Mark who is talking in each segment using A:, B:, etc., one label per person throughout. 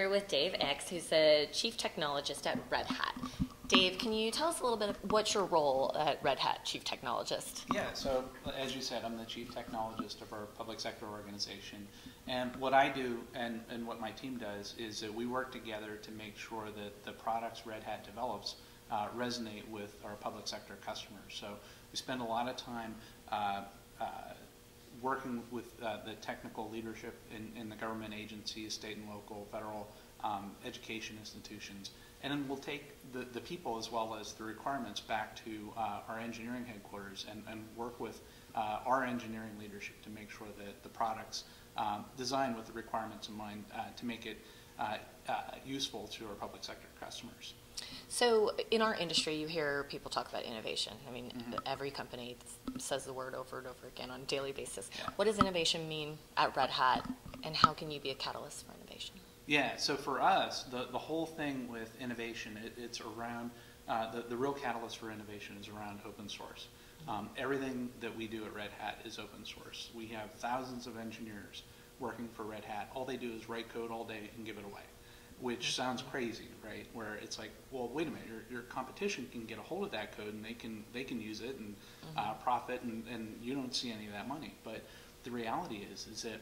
A: here with Dave Egts, who's the Chief Technologist at Red Hat. Dave, can you tell us a little bit of what's your role at Red Hat, Chief Technologist?
B: Yeah, so as you said, I'm the Chief Technologist of our public sector organization. And what I do and, and what my team does is that we work together to make sure that the products Red Hat develops uh, resonate with our public sector customers. So we spend a lot of time uh, uh, working with uh, the technical leadership in, in, the government agencies, state and local, federal um, education institutions, and then we'll take the, the people as well as the requirements back to uh, our engineering headquarters and, and work with uh, our engineering leadership to make sure that the products um, designed with the requirements in mind uh, to make it uh, uh, useful to our public sector customers.
A: So in our industry, you hear people talk about innovation. I mean, mm-hmm. every company says the word over and over again on a daily basis. Yeah. What does innovation mean at Red Hat, and how can you be a catalyst for innovation?
B: Yeah, so for us, the, the whole thing with innovation, it, it's around, uh, the, the real catalyst for innovation is around open source. Um, everything that we do at Red Hat is open source. We have thousands of engineers working for Red Hat. All they do is write code all day and give it away which sounds crazy, right? Where it's like, well, wait a minute, your, your competition can get a hold of that code and they can they can use it and mm-hmm. uh, profit, and, and you don't see any of that money. But the reality is, is that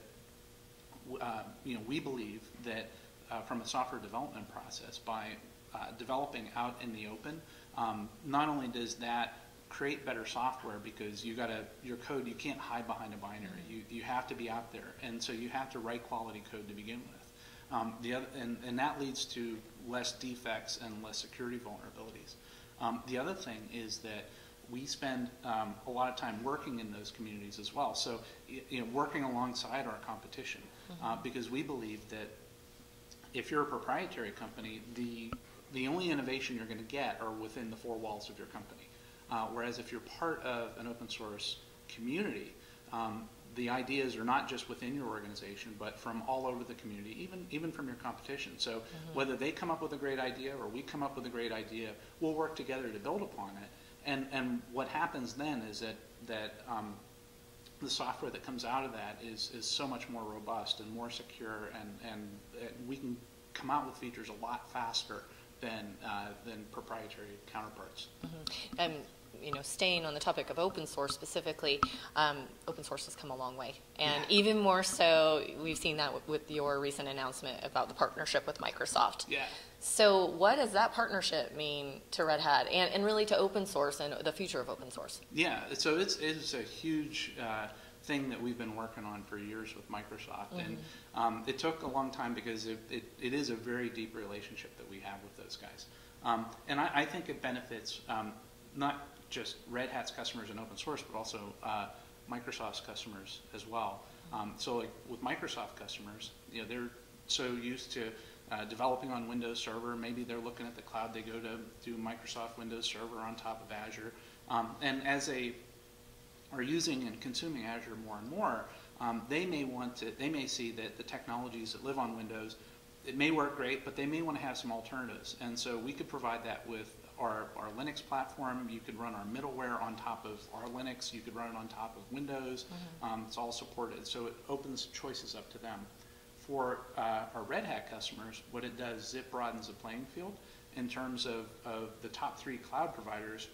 B: uh, you know we believe that uh, from a software development process, by uh, developing out in the open, um, not only does that create better software because you got to your code you can't hide behind a binary. You you have to be out there, and so you have to write quality code to begin with. Um, the other, and, and that leads to less defects and less security vulnerabilities. Um, the other thing is that we spend um, a lot of time working in those communities as well. So, you know, working alongside our competition, mm-hmm. uh, because we believe that if you're a proprietary company, the the only innovation you're going to get are within the four walls of your company. Uh, whereas if you're part of an open source community, um, the ideas are not just within your organization, but from all over the community, even even from your competition. So mm-hmm. whether they come up with a great idea or we come up with a great idea, we'll work together to build upon it. And and what happens then is that that um, the software that comes out of that is is so much more robust and more secure, and and, we can come out with features a lot faster than uh, than proprietary counterparts.
A: Mm-hmm. And you know, staying on the topic of open source specifically, um, open source has come a long way. And yeah. even more so, we've seen that with your recent announcement about the partnership with Microsoft.
B: Yeah.
A: So, what does that partnership mean to Red Hat and, and really to open source and the future of open source?
B: Yeah, so it's, it's a huge uh, thing that we've been working on for years with Microsoft. Mm-hmm. And um, it took a long time because it, it, it is a very deep relationship that we have with those guys. Um, and I, I, think it benefits um, not just Red Hat's customers and open source, but also uh, Microsoft's customers as well. Um, so like with Microsoft customers, you know, they're so used to uh, developing on Windows Server. Maybe they're looking at the cloud. They go to do Microsoft Windows Server on top of Azure. Um, and as they are using and consuming Azure more and more, um, they may want to. They may see that the technologies that live on Windows, it may work great, but they may want to have some alternatives. And so we could provide that with our, our Linux platform. You could run our middleware on top of our Linux. You could run it on top of Windows. Mm-hmm. Um, it's all supported. So it opens choices up to them. For uh, our Red Hat customers, what it does is it broadens the playing field in terms of, of the top three cloud providers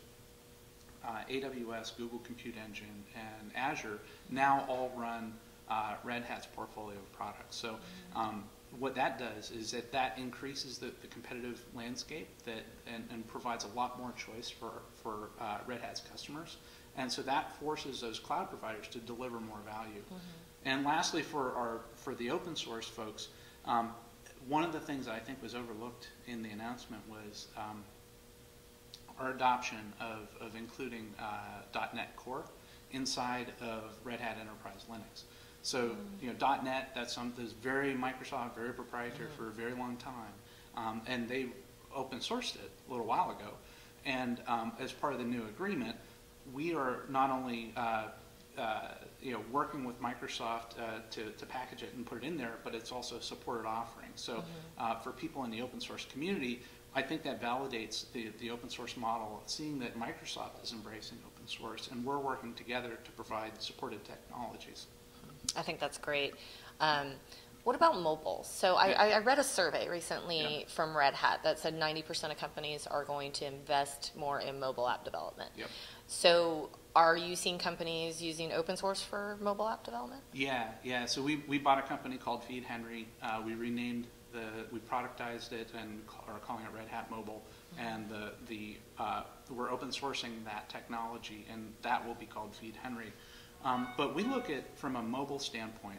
B: uh, AWS, Google Compute Engine, and Azure now all run uh, Red Hat's portfolio of products. So mm-hmm. um, what that does is that that increases the, the competitive landscape that and, and, provides a lot more choice for, for uh, Red Hat's customers. And so that forces those cloud providers to deliver more value. Mm-hmm. And lastly, for our for the open source folks, um, one of the things I think was overlooked in the announcement was um, our adoption of, of including uh, .NET Core inside of Red Hat Enterprise Linux. So you know, .NET that's something that's very Microsoft, very proprietary mm. for a very long time, um, and they open sourced it a little while ago. And um, as part of the new agreement, we are not only uh, uh, you know working with Microsoft uh, to, to package it and put it in there, but it's also a supported offering. So mm-hmm. Uh, for people in the open source community, I think that validates the, the open source model, seeing that Microsoft is embracing open source, and we're working together to provide supported technologies.
A: I think that's great. Um, What about mobile? So I, I read a survey recently
B: Yeah.
A: from Red Hat that said 90% of companies are going to invest more in mobile app development.
B: Yep.
A: So are you seeing companies using open source for mobile app development?
B: Yeah, yeah. So we, we bought a company called FeedHenry. Uh, we renamed the, we productized it and are calling it Red Hat Mobile. And the, the, uh, we're open sourcing that technology and that will be called FeedHenry. Um, but we look at, from a mobile standpoint,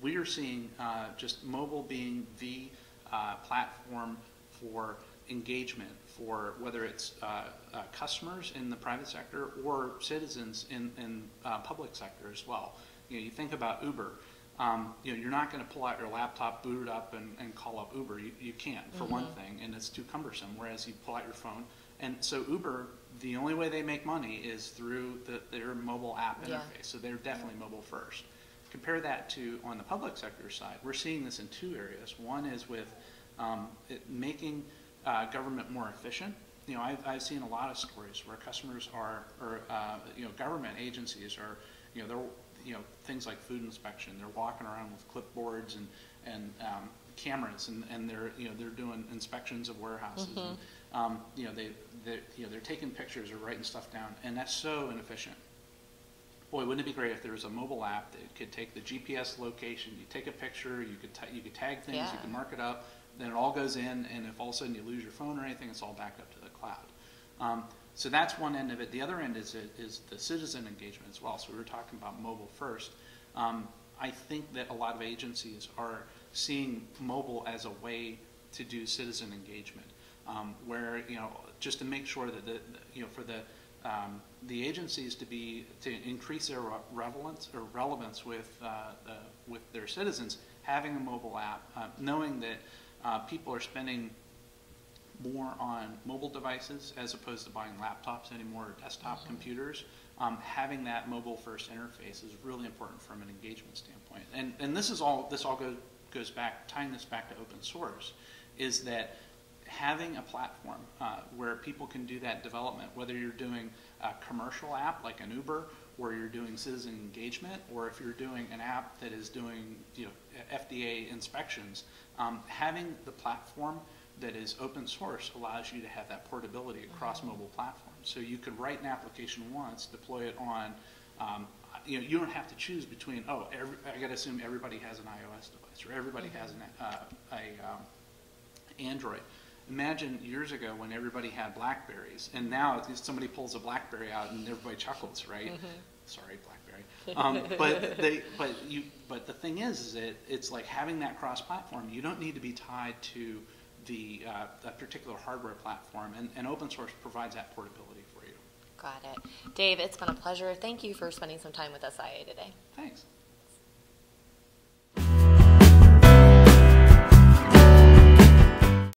B: we are seeing uh, just mobile being the uh, platform for engagement for whether it's uh, uh, customers in the private sector or citizens in, in uh, public sector as well. You know, you think about Uber. Um, you know, you're not going to pull out your laptop, boot it up, and, and call up Uber. You, you can't, for one thing, and it's too cumbersome. Whereas you pull out your phone, and so Uber, the only way they make money is through the, their mobile app
A: Yeah.
B: interface. So they're definitely mobile first. Compare that to on the public sector side. We're seeing this in two areas. One is with um, it making uh, government more efficient. You know, I've, I've seen a lot of stories where customers are, or uh, you know, government agencies are, you know, they're, you know, things like food inspection. They're walking around with clipboards and and um, cameras, and, and they're, you know, they're doing inspections of warehouses. And, um, you know, they, they, you know, they're taking pictures or writing stuff down, and that's so inefficient boy, wouldn't it be great if there was a mobile app that could take the GPS location, you take a picture, you could, you could tag things, you
A: Yeah.
B: could mark it up, then it all goes in, and if all of a sudden you lose your phone or anything, it's all backed up to the cloud. Um, so that's one end of it. The other end is, is the citizen engagement as well. So we were talking about mobile first. Um, I think that a lot of agencies are seeing mobile as a way to do citizen engagement, um, where, you know, just to make sure that, the, you know, for the, um, the agencies to be, to increase their relevance, or relevance with, uh, the, with their citizens, having a mobile app, uh, knowing that uh, people are spending more on mobile devices as opposed to buying laptops anymore or desktop computers. Um, having that mobile first interface is really important from an engagement standpoint. And, and this is all, this all goes, goes back, tying this back to open source, is that having a platform uh, where people can do that development, whether you're doing a commercial app like an Uber, or you're doing citizen engagement, or if you're doing an app that is doing you know, FDA inspections, um, having the platform that is open source allows you to have that portability across mobile platforms. So you could write an application once, deploy it on, um, you know, you don't have to choose between, oh, every, I got to assume everybody has an iOS device, or everybody has an, uh, a um, Android. Imagine years ago when everybody had Blackberries, and now if somebody pulls a Blackberry out and everybody chuckles, right? Sorry, Blackberry. Um, but they, but you, but the thing is, is that it's like having that cross-platform. You don't need to be tied to the uh, a particular hardware platform, and, and open source provides that portability for you.
A: Got it. Dave, it's been a pleasure. Thank you for spending some time with SIA today.
B: Thanks.